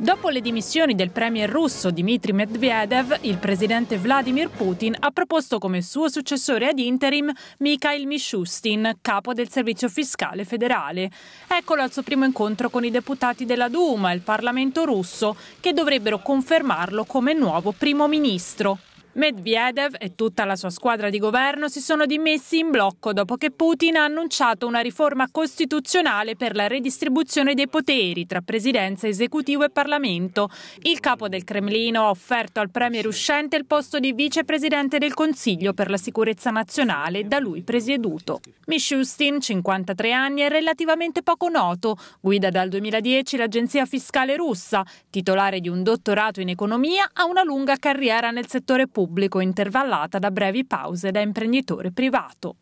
Dopo le dimissioni del premier russo Dmitry Medvedev, il presidente Vladimir Putin ha proposto come suo successore ad interim Mikhail Mishustin, capo del servizio fiscale federale. Eccolo al suo primo incontro con i deputati della Duma, il Parlamento russo, che dovrebbero confermarlo come nuovo primo ministro. Medvedev e tutta la sua squadra di governo si sono dimessi in blocco dopo che Putin ha annunciato una riforma costituzionale per la redistribuzione dei poteri tra presidenza, esecutivo e Parlamento. Il capo del Cremlino ha offerto al premier uscente il posto di vicepresidente del Consiglio per la sicurezza nazionale, da lui presieduto. Mishustin, 53 anni, è relativamente poco noto. Guida dal 2010 l'agenzia fiscale russa. Titolare di un dottorato in economia, ha una lunga carriera nel settore pubblico pubblico intervallata da brevi pause da imprenditore privato.